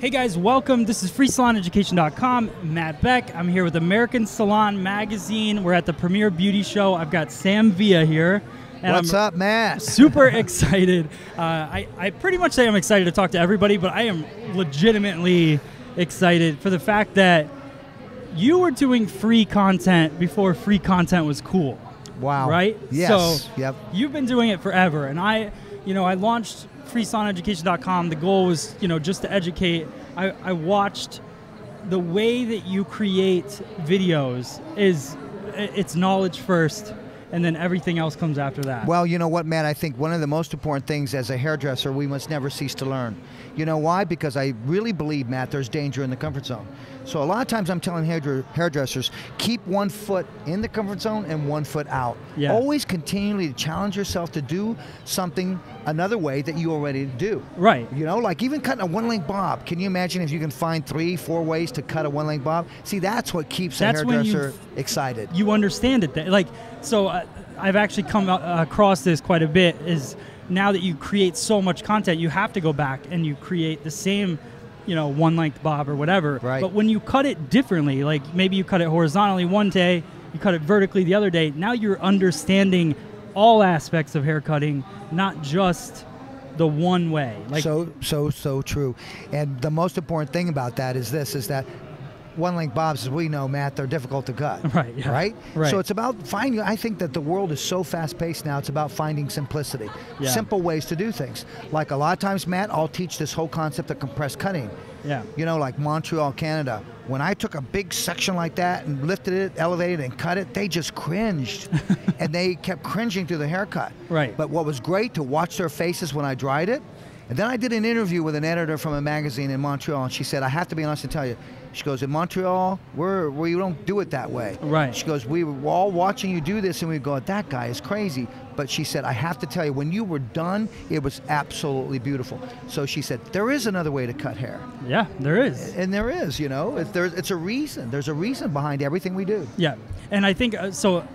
Hey guys, welcome. This is FreeSalonEducation.com. Matt Beck. I'm here with American Salon Magazine. We're at the Premier Beauty Show. I've got Sam Villa here. And What's I'm up, Matt? Super excited. Uh, I, I pretty much say I'm excited to talk to everybody, but I am legitimately excited for the fact that you were doing free content before free content was cool. Wow. Right? Yes. So yep. you've been doing it forever. And I, you know, I launched freesaloneducation.com. The goal was, you know, just to educate. I, I watched the way that you create videos is it's knowledge first and then everything else comes after that. Well, you know what, Matt? I think one of the most important things as a hairdresser, we must never cease to learn. You know why? Because I really believe, Matt, there's danger in the comfort zone. So a lot of times I'm telling hairdressers, keep one foot in the comfort zone and one foot out. Yeah. Always continually challenge yourself to do something another way that you already do. Right. You know, like even cutting a one length bob. Can you imagine if you can find three, four ways to cut a one length bob? See, that's what keeps that's a hairdresser excited. You understand it. Like, so uh, I've actually come across this quite a bit is now that you create so much content, you have to go back and you create the same you know one length bob or whatever. Right. But when you cut it differently, like maybe you cut it horizontally one day, you cut it vertically the other day. Now you're understanding all aspects of hair cutting, not just the one way. Like so so so true. And the most important thing about that is this is that one length bobs, as we know, Matt, they're difficult to cut. Right. Yeah. Right. Right. So it's about finding. I think that the world is so fast paced now. It's about finding simplicity, yeah. simple ways to do things. Like a lot of times, Matt, I'll teach this whole concept of compressed cutting. Yeah. You know, like Montreal, Canada. When I took a big section like that and lifted it, elevated, and cut it, they just cringed, and they kept cringing through the haircut. Right. But what was great to watch their faces when I dried it. And then I did an interview with an editor from a magazine in Montreal, and she said, I have to be honest and tell you, she goes, in Montreal, we're, we don't do it that way. Right. She goes, we were all watching you do this, and we go, that guy is crazy. But she said, I have to tell you, when you were done, it was absolutely beautiful. So she said, there is another way to cut hair. Yeah, there is. And there is, you know, it's, there's, it's a reason. There's a reason behind everything we do. Yeah, and I think uh, so.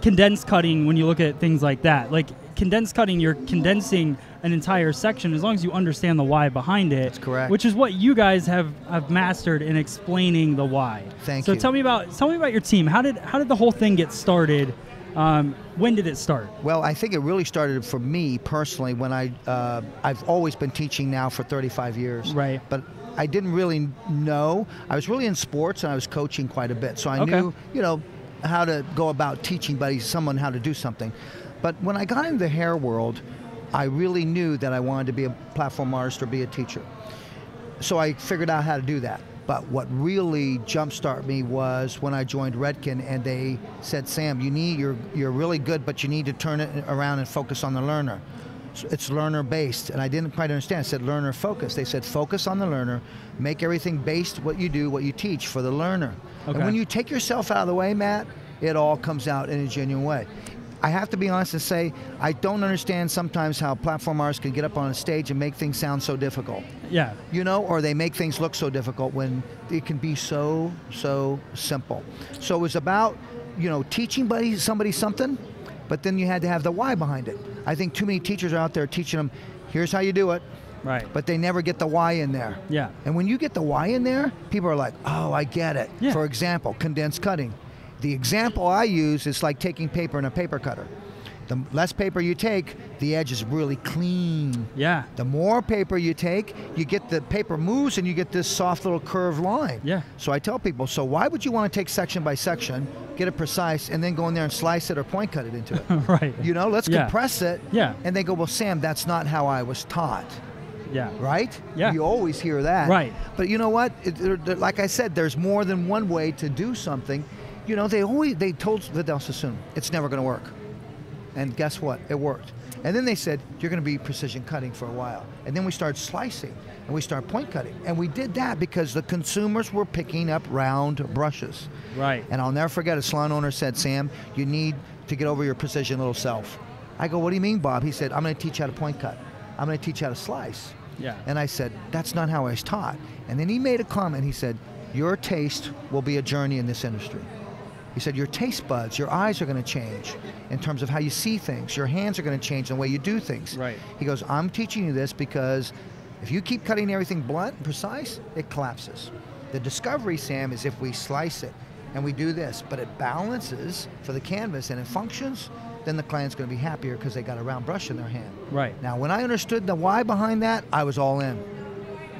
Condensed cutting, when you look at things like that, like condensed cutting, you're condensing an entire section as long as you understand the why behind it. That's correct. Which is what you guys have, have mastered in explaining the why. Thank so you. So tell me about tell me about your team. How did how did the whole thing get started? Um, when did it start? Well, I think it really started for me personally when I uh, I've always been teaching now for 35 years. Right. But I didn't really know. I was really in sports and I was coaching quite a bit, so I okay. knew you know how to go about teaching buddy someone how to do something. But when I got into the hair world, I really knew that I wanted to be a platform artist or be a teacher. So I figured out how to do that. But what really jumpstarted me was when I joined Redken and they said, Sam, you need you're you're really good, but you need to turn it around and focus on the learner. So it's learner based, and I didn't quite understand. I said learner focus. They said focus on the learner, make everything based what you do, what you teach for the learner. Okay. And when you take yourself out of the way, Matt, it all comes out in a genuine way. I have to be honest and say I don't understand sometimes how platform artists can get up on a stage and make things sound so difficult. Yeah. You know, or they make things look so difficult when it can be so so simple. So it was about you know teaching buddy somebody something, but then you had to have the why behind it. I think too many teachers are out there teaching them, here's how you do it. Right. But they never get the why in there. Yeah. And when you get the why in there, people are like, oh, I get it. Yeah. For example, condensed cutting. The example I use is like taking paper in a paper cutter. The less paper you take, the edge is really clean. Yeah. The more paper you take, you get the paper moves and you get this soft little curved line. Yeah. So I tell people, so why would you want to take section by section, get it precise, and then go in there and slice it or point cut it into it? right. You know, let's yeah. compress it. Yeah. And they go, well, Sam, that's not how I was taught. Yeah. Right? Yeah. You always hear that. Right. But you know what? It, like I said, there's more than one way to do something you know, they always they told Vidal Sassoon it's never going to work, and guess what? It worked. And then they said you're going to be precision cutting for a while, and then we started slicing and we started point cutting, and we did that because the consumers were picking up round brushes. Right. And I'll never forget a salon owner said, "Sam, you need to get over your precision little self." I go, "What do you mean, Bob?" He said, "I'm going to teach you how to point cut. I'm going to teach you how to slice." Yeah. And I said, "That's not how I was taught." And then he made a comment. He said, "Your taste will be a journey in this industry." He said your taste buds, your eyes are going to change in terms of how you see things. Your hands are going to change the way you do things. Right. He goes, I'm teaching you this because If you keep cutting everything blunt and precise, it collapses. The discovery, Sam, is if we slice it and we do this, but it balances for the canvas and it functions, then the client's going to be happier because they got a round brush in their hand. Right. Now, when I understood the why behind that, I was all in.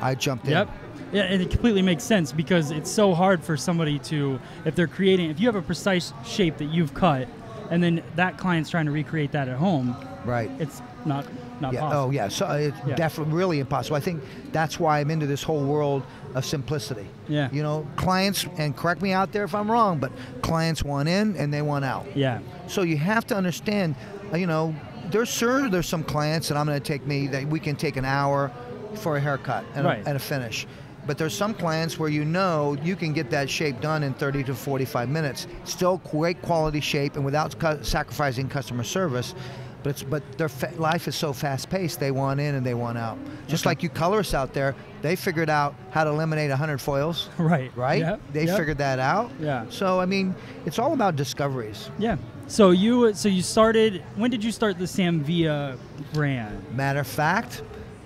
I jumped in. Yep. Yeah, and it completely makes sense because it's so hard for somebody to, if they're creating, if you have a precise shape that you've cut, and then that client's trying to recreate that at home, Right. it's not not yeah. possible. Oh, yeah. So it's Yeah. definitely really impossible. I think that's why I'm into this whole world of simplicity. Yeah. You know, clients, and correct me out there if I'm wrong, but clients want in and they want out. Yeah. So you have to understand, uh, you know, there's sure there's some clients, that I'm going to take me that we can take an hour for a haircut and, Right. a, and a finish. But there's some clients where you know you can get that shape done in 30 to 45 minutes. Still great quality shape and without cu- sacrificing customer service. But it's, but their fa- life is so fast paced. They want in and they want out. Just Okay. like you colorists out there, they figured out how to eliminate 100 foils. Right. Right? Yep. They Yep. figured that out. Yeah. So I mean, it's all about discoveries. Yeah. So you so you started. When did you start the Sam Villa brand? Matter of fact,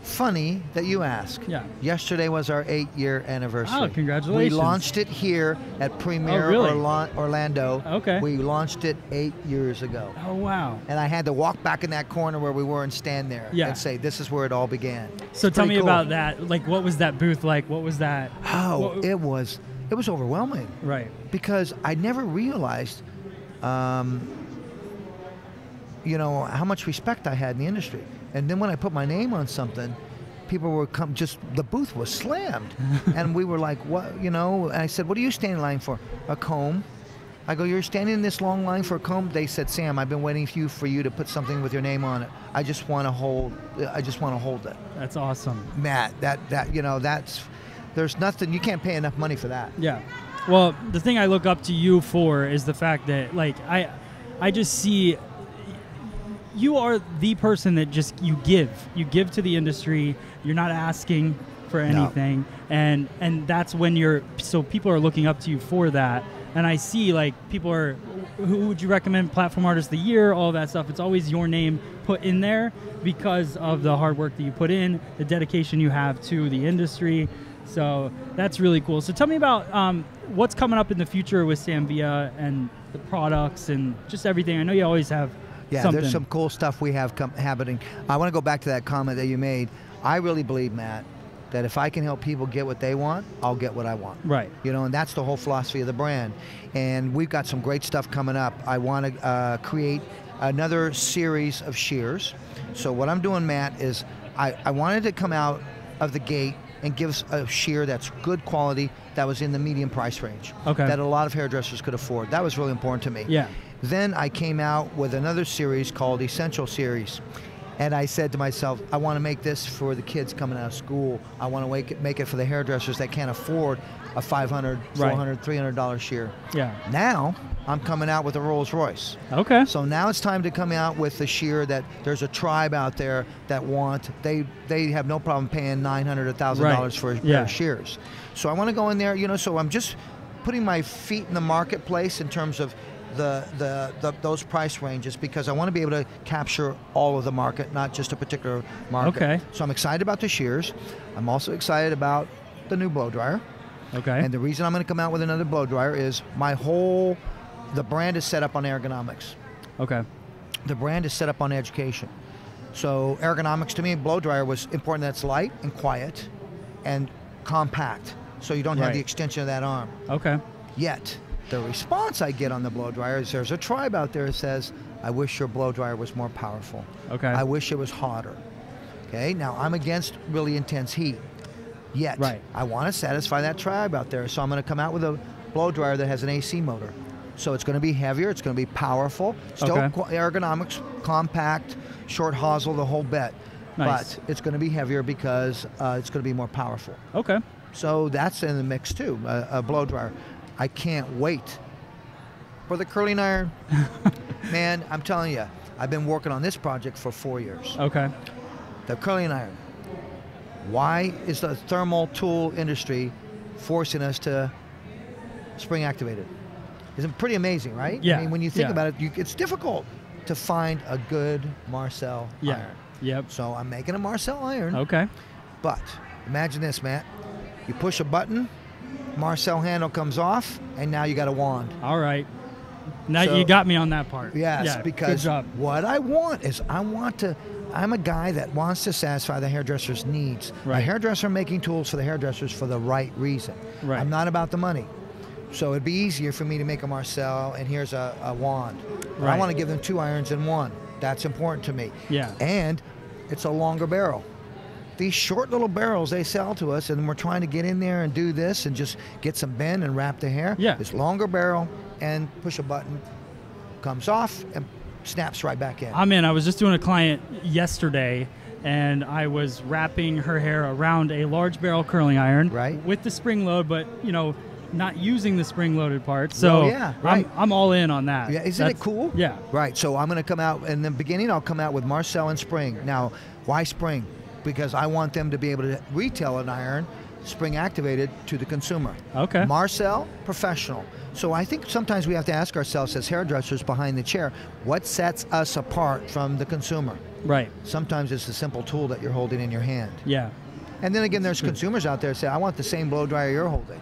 funny that you ask. Yeah. Yesterday was our eight-year anniversary. Oh, congratulations. We launched it here at Premier Oh, really? Orla- Orlando. Okay. We launched it eight years ago. Oh wow. And I had to walk back in that corner where we were and stand there Yeah. and say, this is where it all began. So It's tell me cool. about that. Like, what was that booth like? What was that? Oh, What- it was, it was overwhelming right. because I never realized, um, you know, how much respect I had in the industry. And then when I put my name on something, people were come just the booth was slammed, and we were like, what, you know? And I said, what are you standing in line for? A comb. I go, you're standing in this long line for a comb. They said, Sam, I've been waiting for you for you to put something with your name on it. I just want to hold. I just want to hold it, That's awesome. Matt. That that you know that's. There's nothing. You can't pay enough money for that. Yeah. Well, the thing I look up to you for is the fact that like I I just see you are the person that just you give. You give to the industry. You're not asking for No. anything. And and that's when you're so people are looking up to you for that. And I see like people are who would you recommend platform artist of the year, all that stuff. It's always your name put in there because of the hard work that you put in, the dedication you have to the industry. So that's really cool. So tell me about um, what's coming up in the future with Sam Villa and the products and just everything. I know you always have Yeah, something. there's some cool stuff we have happening. I want to go back to that comment that you made. I really believe, Matt, that if I can help people get what they want, I'll get what I want. right. You know, and that's the whole philosophy of the brand. And we've got some great stuff coming up. I want to uh, create another series of shears. So what I'm doing, Matt, is I, I wanted to come out of the gate and give us a shear that's good quality that was in the medium price range. Okay. That a lot of hairdressers could afford. That was really important to me. Yeah. Then I came out with another series called Essential Series. And I said to myself, I want to make this for the kids coming out of school. I want to make it, make it for the hairdressers that can't afford a 500 Right. $400, $300 shear. Yeah. Now, I'm coming out with a Rolls Royce. Okay. So now it's time to come out with the shear that there's a tribe out there that want they they have no problem paying nine hundred thousand dollars Right. for a pair Yeah. of shears. So I want to go in there, you know. So I'm just putting my feet in the marketplace in terms of the, the, the those price ranges because I want to be able to capture all of the market, not just a particular market. Okay. So I'm excited about the shears. I'm also excited about the new blow dryer. Okay. And the reason I'm going to come out with another blow dryer is my whole the brand is set up on ergonomics. okay. The brand is set up on education. So ergonomics to me, blow dryer was important that it's light and quiet and compact. So you don't have the extension of that arm. Okay. Yet the response I get on the blow dryer is there's a tribe out there that says, I wish your blow dryer was more powerful. Okay. I wish it was hotter. Okay, now I'm against really intense heat. Yet Right. I want to satisfy that tribe out there. So I'm going to come out with a blow dryer that has an AC motor. So it's going to be heavier, it's going to be powerful, still Okay. ergonomics, compact, short hosel, the whole bit. Nice. But it's going to be heavier because uh, it's going to be more powerful. Okay. So that's in the mix too, a, a blow dryer. I can't wait for the curling iron. Man, I'm telling you, I've been working on this project for four years. Okay. The curling iron. Why is the thermal tool industry forcing us to spring activate it? Isn't pretty amazing, right? Yeah, I mean, when you think yeah. about it, you, it's difficult to find a good Marcel Yeah. iron. Yep. So I'm making a Marcel iron. Okay. But imagine this, Matt. You push a button, Marcel handle comes off, and now you got a wand. All right. Now So- you got me on that part. Yes, yeah, because what I want is I want to. I'm a guy that wants to satisfy the hairdresser's needs. A Right. hairdresser making tools for the hairdressers for the right reason. Right. I'm not about the money. So it'd be easier for me to make a Marcel and here's a, a wand. But I want to give them two irons in one. That's important to me. Yeah. And it's a longer barrel. These short little barrels they sell to us, and we're trying to get in there and do this and just get some bend and wrap the hair. Yeah. This longer barrel and push a button, comes off and snaps right back in. I'm in. I was just doing a client yesterday, and I was wrapping her hair around a large barrel curling iron, Right. with the spring load, but you know, not using the spring loaded part. So Well, yeah, right. I'm, I'm all in on that. Yeah, isn't it cool? Yeah. Right. So I'm going to come out in the beginning. I'll come out with Marcel and Spring. Now, why Spring? Because I want them to be able to retail an iron, spring activated, to the consumer. Okay. Marcel, professional. So I think sometimes we have to ask ourselves as hairdressers behind the chair, what sets us apart from the consumer? Right. Sometimes it's the simple tool that you're holding in your hand. Yeah. And then again, there's consumers out there that say, I want the same blow dryer you're holding.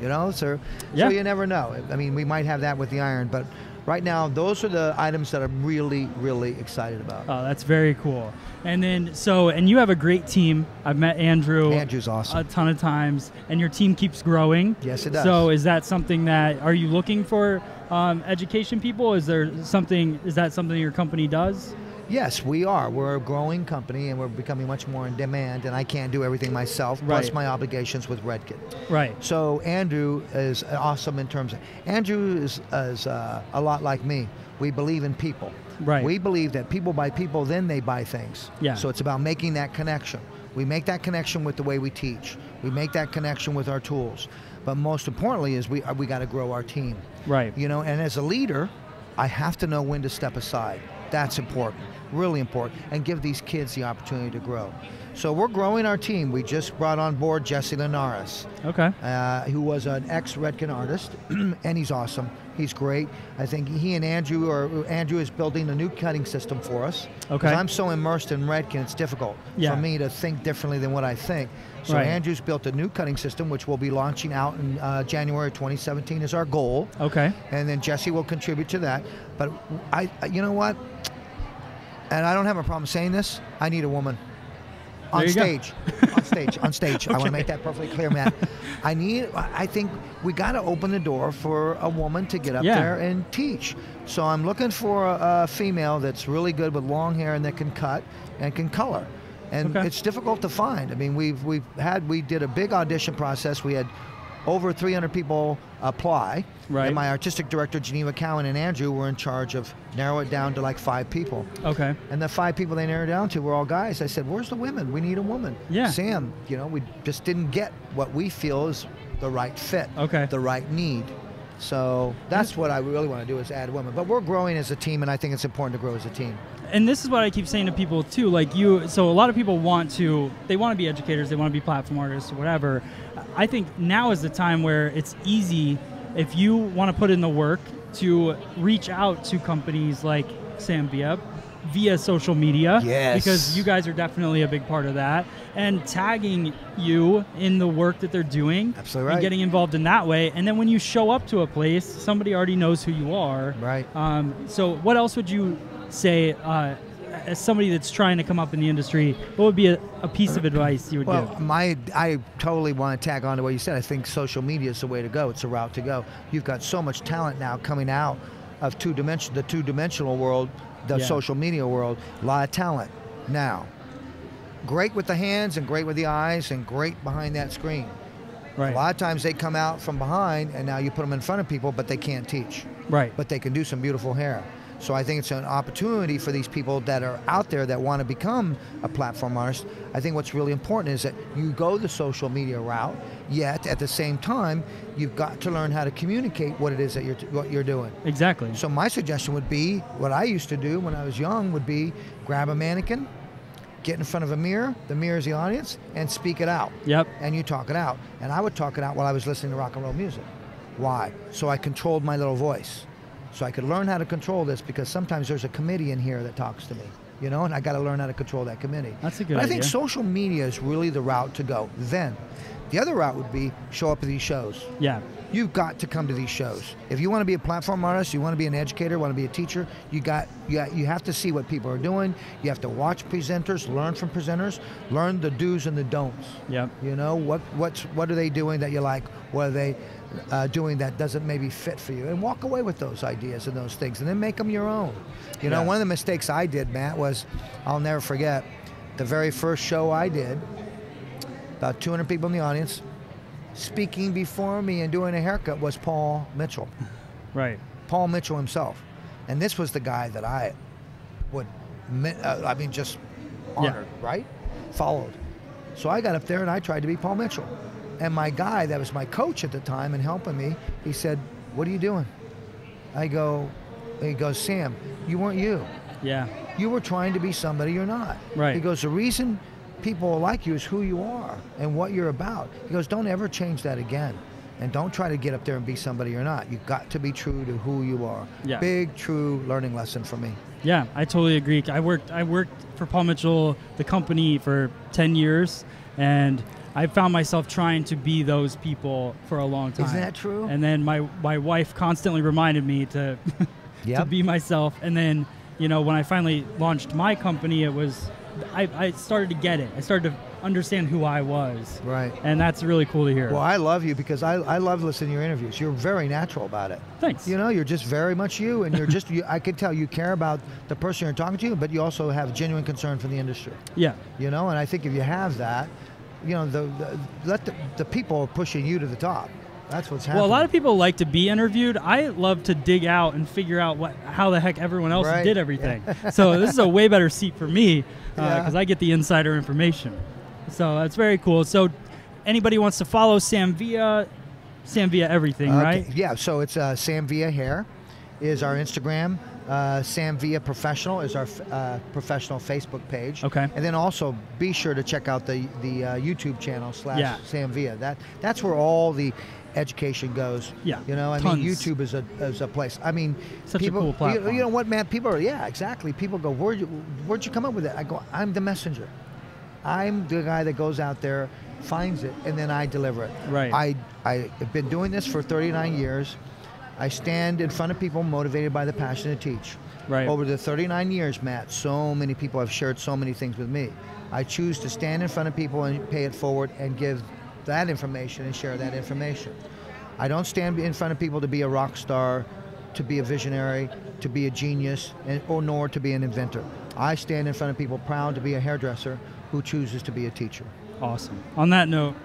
You know, so, Yeah. so you never know. I mean, we might have that with the iron, but right now, those are the items that I'm really, really excited about. Oh, that's very cool. And then so, and you have a great team. I've met Andrew. Andrew's awesome. a ton of times, and your team keeps growing. Yes, it does. So, is that something that are you looking for um, education people? Is there something? Is that something your company does? Yes, we are. We're a growing company and we're becoming much more in demand, and I can't do everything myself, plus my obligations with Redken. Right. So Andrew is awesome in terms of Andrew is, is uh, a lot like me. We believe in people. Right. We believe that people buy people, then they buy things. Yeah. So it's about making that connection. We make that connection with the way we teach. We make that connection with our tools. But most importantly is we we got to grow our team. Right. You know, and as a leader, I have to know when to step aside. That's important, really important, and give these kids the opportunity to grow. So we're growing our team. We just brought on board Jesse Linares Okay. uh, who was an ex Redken artist, and he's awesome. He's great. I think he and Andrew are Andrew is building a new cutting system for us. Okay. I'm so immersed in Redken, it's difficult Yeah. for me to think differently than what I think. So Right. Andrew's built a new cutting system, which we'll be launching out in uh, January 2017 is our goal, Okay. and then Jesse will contribute to that. But I, you know what? And I don't have a problem saying this. I need a woman on go. stage. on stage. Stage. I want to make that perfectly clear, Matt. I need. I think we got to open the door for a woman to get up Yeah. there and teach. So I'm looking for a, a female that's really good with long hair and that can cut and can color. And Okay. it's difficult to find. I mean, we've we've had we did a big audition process. We had over 300 people apply. Right. And my artistic director Geneva Cowan and Andrew were in charge of narrow it down to like five people. Okay. And the five people they narrowed down to were all guys. I said, "Where's the women? We need a woman." Yeah. Sam, you know, we just didn't get what we feel is the right fit, Okay. the right need. So that's what I really want to do is add women. But we're growing as a team, and I think it's important to grow as a team. And this is what I keep saying to people too. Like you, so a lot of people want to, they want to be educators, they want to be platform artists, whatever. I think now is the time where it's easy if you want to put in the work to reach out to companies like Sam Villa via social media. Yes. Because you guys are definitely a big part of that. And tagging you in the work that they're doing. Absolutely right. And getting involved in that way. And then when you show up to a place, somebody already knows who you are. Right. Um, so, what else would you say uh, as somebody that's trying to come up in the industry? What would be a, a piece of advice you would Well, give? my I totally want to tag on to what you said. I think social media is the way to go. It's a route to go. You've got so much talent now coming out of two dimension, the two dimensional world, the Yeah. social media world. A lot of talent now. Great with the hands and great with the eyes and great behind that screen. Right. A lot of times they come out from behind and now you put them in front of people, but they can't teach. Right. But they can do some beautiful hair. So I think it's an opportunity for these people that are out there that want to become a platform artist. I think what's really important is that you go the social media route, yet at the same time, you've got to learn how to communicate what it is that you're what you're doing. exactly. So my suggestion would be what I used to do when I was young would be grab a mannequin, get in front of a mirror, the mirror is the audience, and speak it out Yep. and you talk it out. And I would talk it out while I was listening to rock and roll music. Why? So I controlled my little voice. So I could learn how to control this because sometimes there's a committee in here that talks to me. you know, and I got to learn how to control that committee. That's a good But I think social media is really the route to go. Then, the other route would be show up at these shows. Yeah. You've got to come to these shows. If you want to be a platform artist, you want to be an educator, want to be a teacher, you got you, got, you have to see what people are doing. You have to watch presenters, learn from presenters, learn the do's and the don'ts. Yeah. You know what what's what are they doing that you like? What are they uh, doing that doesn't maybe fit for you? And walk away with those ideas and those things, and then make them your own. You know, Yeah. one of the mistakes I did, Matt, was I'll never forget the very first show I did. About 200 people in the audience. Speaking before me and doing a haircut was Paul Mitchell. Right. Paul Mitchell himself. And this was the guy that I would, uh, I mean, just Yeah. honored, right? Followed. So I got up there and I tried to be Paul Mitchell. And my guy, that was my coach at the time and helping me, he said, What are you doing? I go, he goes, Sam, you weren't you. Yeah. You were trying to be somebody you're not. Right. He goes, The reason people like you is who you are and what you're about. He goes, Don't ever change that again. And don't try to get up there and be somebody you're not. You've got to be true to who you are. Yeah. Big, true learning lesson for me. Yeah, I totally agree. I worked I worked for Paul Mitchell, the company, for ten years, and I found myself trying to be those people for a long time. Isn't that true? And then my my wife constantly reminded me to to be myself. And then you know when I finally launched my company, it was I, I started to get it. I started to understand who I was, Right. and that's really cool to hear. Well, I love you because I, I love listening to your interviews. You're very natural about it. Thanks. You know, you're just very much you, and you're just, you, I can tell you care about the person you're talking to, but you also have genuine concern for the industry. yeah. You know, and I think if you have that, you know, the, the let the, the people are pushing you to the top. That's what's happening. Well, a lot of people like to be interviewed. I love to dig out and figure out what how the heck everyone else Right. did everything. so this is a way better seat for me because Yeah. I get the insider information. So that's very cool. So anybody wants to follow Sam Villa, Sam Villa everything, Okay, right? Yeah, so it's uh, Sam Villa Hair is our Instagram. Uh, Sam Villa Professional is our f- uh, professional Facebook page. Okay. And then also be sure to check out the the uh, YouTube channel slash Yeah. Sam Villa. That that's where all the education goes. Yeah, You know, I tons. mean, YouTube is a is a place. I mean, Such a people, cool you- platform. You, know what, man? People are yeah, exactly. People go, where'd you where'd you come up with it? I go, I'm the messenger. I'm the guy that goes out there, finds it, and then I deliver it. Right. I I have been doing this for 39 years. I stand in front of people motivated by the passion to teach. Right. Over the 39 years, Matt, so many people have shared so many things with me. I choose to stand in front of people and pay it forward and give that information and share that information. I don't stand in front of people to be a rock star, to be a visionary, to be a genius, and, or nor to be an inventor. I stand in front of people proud to be a hairdresser who chooses to be a teacher. Awesome. On that note,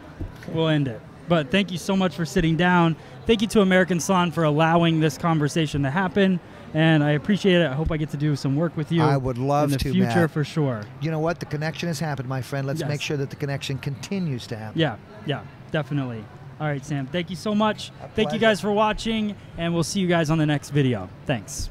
we'll end it. But thank you so much for sitting down. Thank you to American Salon for allowing this conversation to happen. And I appreciate it. I hope I get to do some work with you. I would love in the to, future Matt. for sure. You know what? The connection has happened, my friend. Let's Yes. make sure that the connection continues to happen. Yeah, yeah, definitely. All right, Sam. Thank you so much. Thank you guys for watching, and we'll see you guys on the next video. Thanks.